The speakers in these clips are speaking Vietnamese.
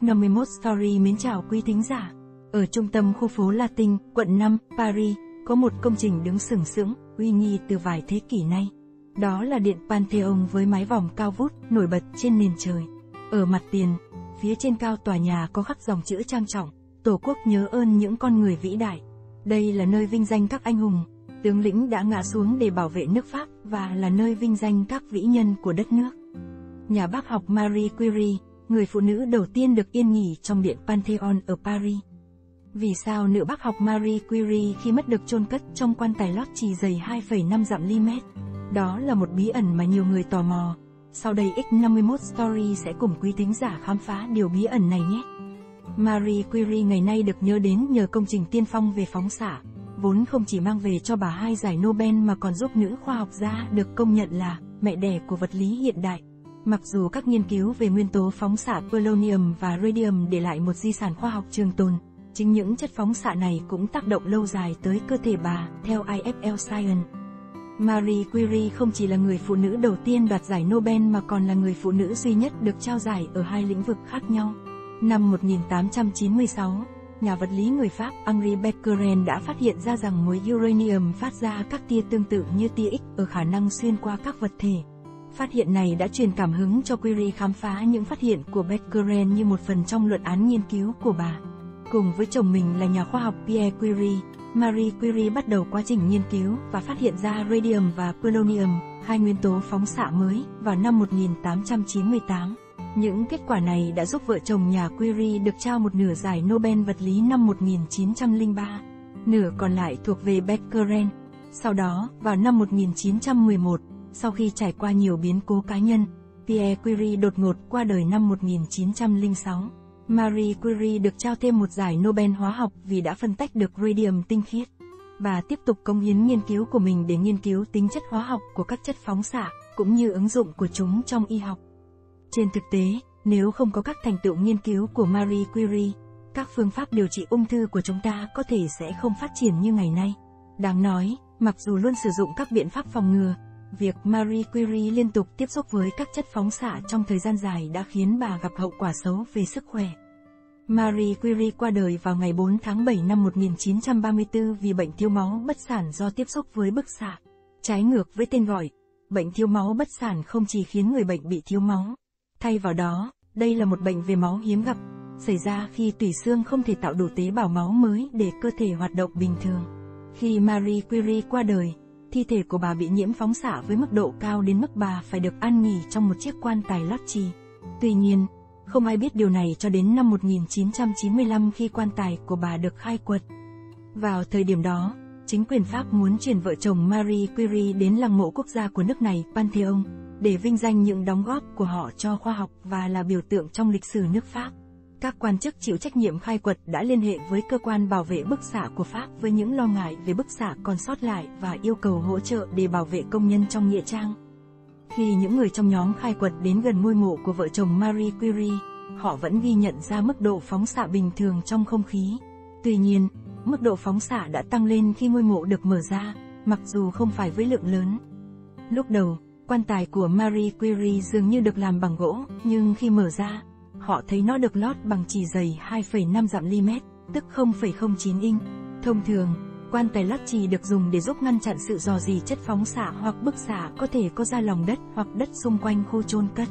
51 Story mến chào quý thính giả. Ở trung tâm khu phố Latin, quận 5, Paris, có một công trình đứng sừng sững, uy nghi từ vài thế kỷ nay. Đó là điện Pantheon với mái vòng cao vút, nổi bật trên nền trời. Ở mặt tiền, phía trên cao tòa nhà có khắc dòng chữ trang trọng, Tổ quốc nhớ ơn những con người vĩ đại. Đây là nơi vinh danh các anh hùng, tướng lĩnh đã ngã xuống để bảo vệ nước Pháp và là nơi vinh danh các vĩ nhân của đất nước. Nhà bác học Marie Curie, người phụ nữ đầu tiên được yên nghỉ trong điện Pantheon ở Paris. Vì sao nữ bác học Marie Curie khi mất được chôn cất trong quan tài lót chỉ dày 2,5 dặm ly mét? Đó là một bí ẩn mà nhiều người tò mò. Sau đây X51 Story sẽ cùng quý thính giả khám phá điều bí ẩn này nhé. Marie Curie ngày nay được nhớ đến nhờ công trình tiên phong về phóng xạ, vốn không chỉ mang về cho bà hai giải Nobel mà còn giúp nữ khoa học gia được công nhận là mẹ đẻ của vật lý hiện đại. Mặc dù các nghiên cứu về nguyên tố phóng xạ polonium và radium để lại một di sản khoa học trường tồn, chính những chất phóng xạ này cũng tác động lâu dài tới cơ thể bà, theo IFL Science. Marie Curie không chỉ là người phụ nữ đầu tiên đoạt giải Nobel mà còn là người phụ nữ duy nhất được trao giải ở hai lĩnh vực khác nhau. Năm 1896, nhà vật lý người Pháp Henri Becquerel đã phát hiện ra rằng muối uranium phát ra các tia tương tự như tia X ở khả năng xuyên qua các vật thể. Phát hiện này đã truyền cảm hứng cho Query khám phá những phát hiện của Becquerel như một phần trong luận án nghiên cứu của bà. Cùng với chồng mình là nhà khoa học Pierre Curie, Marie Curie bắt đầu quá trình nghiên cứu và phát hiện ra radium và polonium, hai nguyên tố phóng xạ mới, vào năm 1898. Những kết quả này đã giúp vợ chồng nhà Curie được trao một nửa giải Nobel vật lý năm 1903. Nửa còn lại thuộc về Becquerel. Sau đó, vào năm 1911, sau khi trải qua nhiều biến cố cá nhân, Pierre Curie đột ngột qua đời năm 1906. Marie Curie được trao thêm một giải Nobel hóa học vì đã phân tách được radium tinh khiết. Bà tiếp tục công hiến nghiên cứu của mình để nghiên cứu tính chất hóa học của các chất phóng xạ, cũng như ứng dụng của chúng trong y học. Trên thực tế, nếu không có các thành tựu nghiên cứu của Marie Curie, các phương pháp điều trị ung thư của chúng ta có thể sẽ không phát triển như ngày nay. Đáng nói, mặc dù luôn sử dụng các biện pháp phòng ngừa, việc Marie Curie liên tục tiếp xúc với các chất phóng xạ trong thời gian dài đã khiến bà gặp hậu quả xấu về sức khỏe. Marie Curie qua đời vào ngày 4 tháng 7 năm 1934 vì bệnh thiếu máu bất sản do tiếp xúc với bức xạ. Trái ngược với tên gọi, bệnh thiếu máu bất sản không chỉ khiến người bệnh bị thiếu máu, Thay vào đó, đây là một bệnh về máu hiếm gặp, xảy ra khi tủy xương không thể tạo đủ tế bào máu mới để cơ thể hoạt động bình thường. Khi Marie Curie qua đời, thi thể của bà bị nhiễm phóng xạ với mức độ cao đến mức bà phải được an nghỉ trong một chiếc quan tài lót trì. Tuy nhiên, không ai biết điều này cho đến năm 1995 khi quan tài của bà được khai quật. Vào thời điểm đó, chính quyền Pháp muốn chuyển vợ chồng Marie Curie đến lăng mộ quốc gia của nước này, Pantheon, để vinh danh những đóng góp của họ cho khoa học và là biểu tượng trong lịch sử nước Pháp. Các quan chức chịu trách nhiệm khai quật đã liên hệ với cơ quan bảo vệ bức xạ của Pháp với những lo ngại về bức xạ còn sót lại và yêu cầu hỗ trợ để bảo vệ công nhân trong nghĩa trang. Khi những người trong nhóm khai quật đến gần ngôi mộ của vợ chồng Marie Curie, họ vẫn ghi nhận ra mức độ phóng xạ bình thường trong không khí. Tuy nhiên, mức độ phóng xạ đã tăng lên khi ngôi mộ được mở ra, mặc dù không phải với lượng lớn. Lúc đầu, Quan tài của Marie Curie dường như được làm bằng gỗ, nhưng khi mở ra, họ thấy nó được lót bằng chỉ dày 2,5 dặm mm, mét, tức 0,09 inch. Thông thường, quan tài lót chì được dùng để giúp ngăn chặn sự dò dỉ chất phóng xạ hoặc bức xạ có thể có ra lòng đất hoặc đất xung quanh khu chôn cất.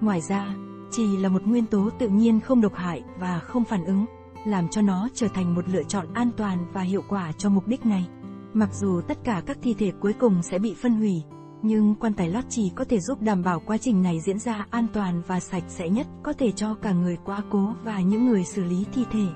Ngoài ra, chì là một nguyên tố tự nhiên không độc hại và không phản ứng, làm cho nó trở thành một lựa chọn an toàn và hiệu quả cho mục đích này. Mặc dù tất cả các thi thể cuối cùng sẽ bị phân hủy, nhưng quan tài lót chỉ có thể giúp đảm bảo quá trình này diễn ra an toàn và sạch sẽ nhất có thể cho cả người quá cố và những người xử lý thi thể.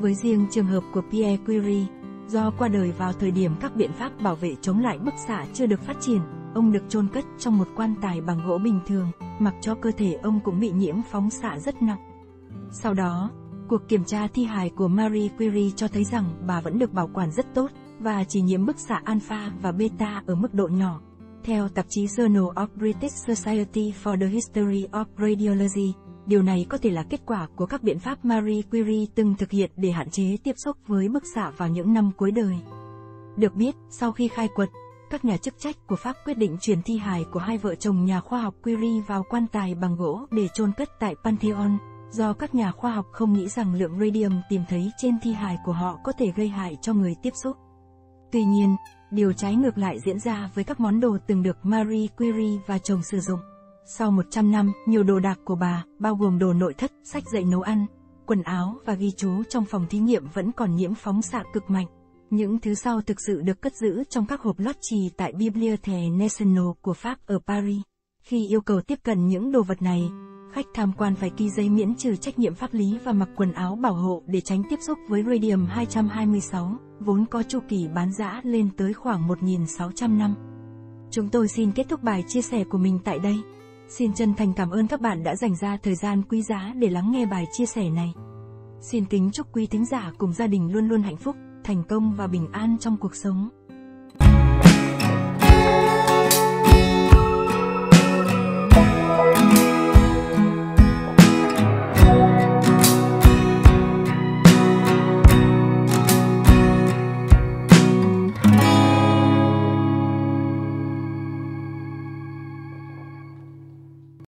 Với riêng trường hợp của Pierre Curie, do qua đời vào thời điểm các biện pháp bảo vệ chống lại bức xạ chưa được phát triển, ông được chôn cất trong một quan tài bằng gỗ bình thường, mặc cho cơ thể ông cũng bị nhiễm phóng xạ rất nặng. Sau đó, cuộc kiểm tra thi hài của Marie Curie cho thấy rằng bà vẫn được bảo quản rất tốt, và chỉ nhiễm bức xạ alpha và beta ở mức độ nhỏ. Theo tạp chí Journal of British Society for the History of Radiology, điều này có thể là kết quả của các biện pháp Marie Curie từng thực hiện để hạn chế tiếp xúc với bức xạ vào những năm cuối đời. Được biết, sau khi khai quật, các nhà chức trách của Pháp quyết định chuyển thi hài của hai vợ chồng nhà khoa học Curie vào quan tài bằng gỗ để chôn cất tại Pantheon, do các nhà khoa học không nghĩ rằng lượng radium tìm thấy trên thi hài của họ có thể gây hại cho người tiếp xúc. Tuy nhiên, điều trái ngược lại diễn ra với các món đồ từng được Marie Curie và chồng sử dụng. Sau 100 năm, nhiều đồ đạc của bà, bao gồm đồ nội thất, sách dạy nấu ăn, quần áo và ghi chú trong phòng thí nghiệm vẫn còn nhiễm phóng xạ cực mạnh. Những thứ sau thực sự được cất giữ trong các hộp lót trì tại Bibliothèque Nationale của Pháp ở Paris. Khi yêu cầu tiếp cận những đồ vật này, khách tham quan phải ký giấy miễn trừ trách nhiệm pháp lý và mặc quần áo bảo hộ để tránh tiếp xúc với radium 226, vốn có chu kỳ bán giã lên tới khoảng 1.600 năm. Chúng tôi xin kết thúc bài chia sẻ của mình tại đây. Xin chân thành cảm ơn các bạn đã dành ra thời gian quý giá để lắng nghe bài chia sẻ này. Xin kính chúc quý thính giả cùng gia đình luôn luôn hạnh phúc, thành công và bình an trong cuộc sống.